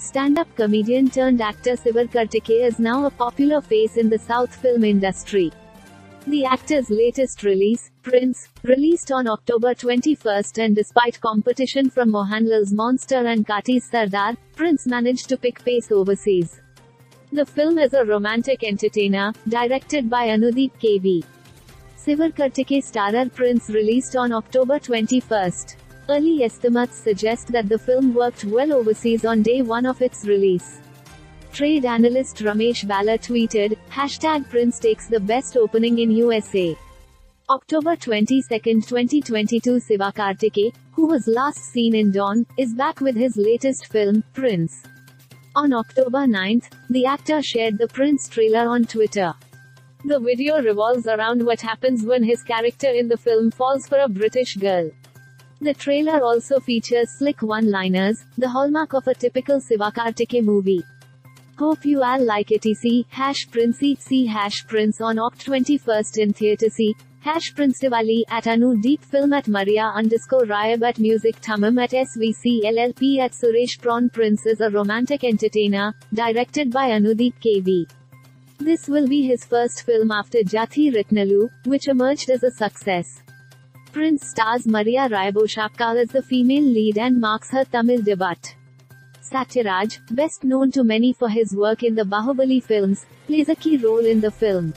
Stand-up comedian turned actor Sivakarthikeyan is now a popular face in the South film industry. The actor's latest release, Prince, released on October 21 and despite competition from Mohanlal's Monster and Karthi's Sardar, Prince managed to pick pace overseas. The film is a romantic entertainer, directed by Anudeep KV. Sivakarthikeyan starrer Prince released on October 21. Early estimates suggest that the film worked well overseas on day one of its release. Trade analyst Ramesh Bala tweeted, hashtag Prince takes the best opening in USA. October 22, 2022 Sivakarthikeyan, who was last seen in Don, is back with his latest film, Prince. On October 9, the actor shared the Prince trailer on Twitter. The video revolves around what happens when his character in the film falls for a British girl. The trailer also features slick one-liners, the hallmark of a typical Sivakarthikeyan movie. Hope you all like it. See hash Prince see hash Prince on Oct 21st in theatre. See hash Principali at Anu Deep Film at Maria underscore Rayab at Music Thaman at SVC LLP at Suresh Prawn Prince is a romantic entertainer, directed by Anudeep KV. This will be his first film after Jathi Ratnalu, which emerged as a success. Prince stars Maria Ryaboshapka as the female lead and marks her Tamil debut. Satyaraj, best known to many for his work in the Bahubali films, plays a key role in the film.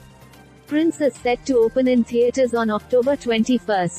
Prince is set to open in theaters on October 21.